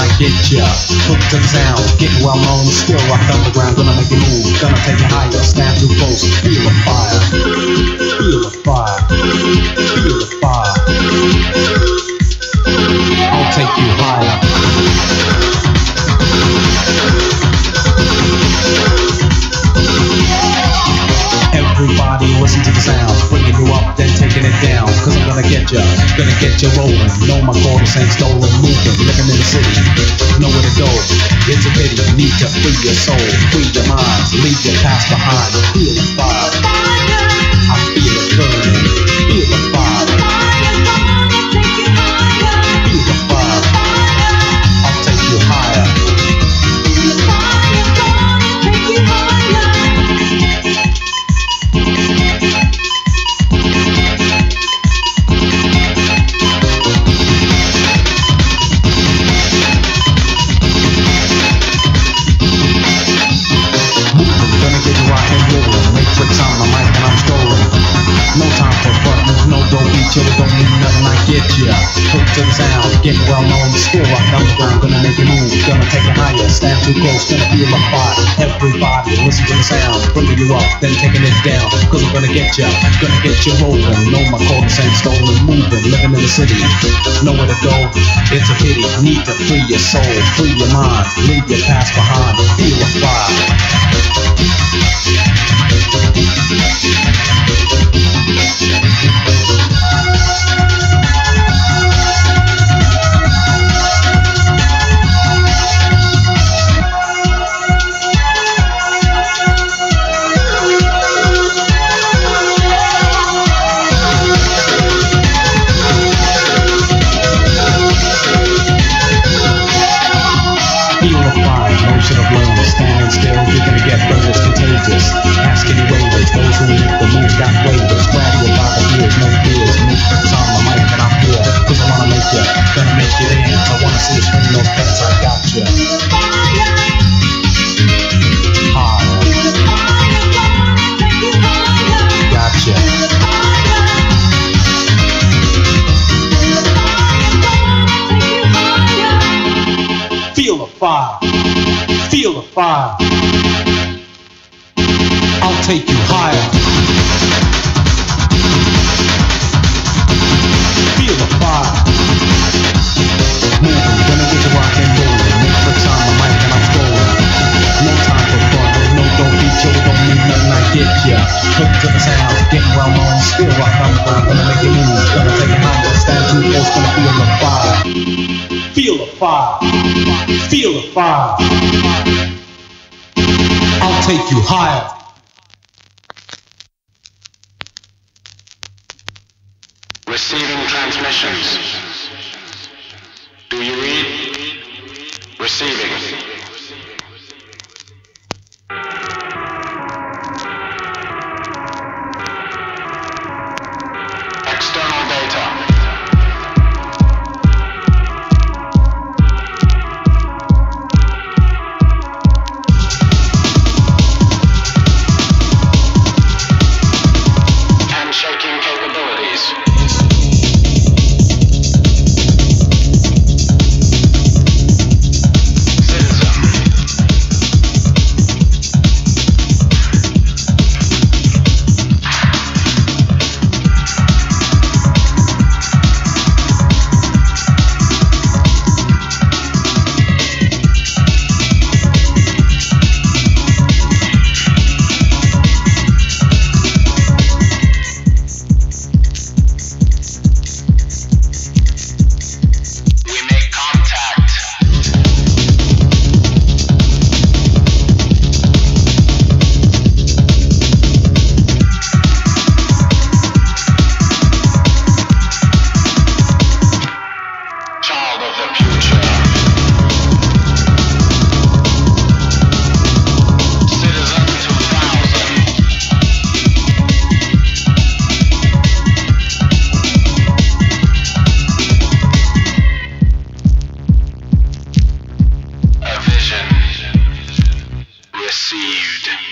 like get ya. Hook to sound, getting well known. Still rock underground, gonna make you move, gonna take you higher. Stand too close, feel the fire, feel the fire, feel the fire. I'll take you higher. Everybody listen to the sound, bringing you up, then taking it down. Cause I'm gonna get ya, gonna get ya rolling. Know my quarters ain't stolen, moving, living in the city. Know where to go, it's a pity. Need to free your soul, free your mind, leave your past behind. Feel the fire, I feel it burning. Don't need nothing, I get ya. Hook to the sound, get well known, still rock underground, gonna make you move, gonna take you higher, stand too close, gonna feel the fire. Everybody, listen to the sound, bringing you up, then taking it down, cause I'm gonna get ya, gonna get you rolling. Know my quarters ain't stolen, moving, living in the city. Nowhere to go, it's a pity, need to free your soul, free your mind, leave your past behind, feel the fire. Fire, feel the fire. I'll take you higher. Feel the fire. Moving, gonna get and mic and I'm. No time for fun, no don't you, don't I get ya. Hook to the sound, getting well known, still rock underground, gonna make you move, gonna take you higher. Stand too close, gonna feel the fire. Feel the fire. Feel the fire. I'll take you higher. Receiving transmissions. Do you read? Receiving. deceived.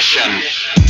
Ignition.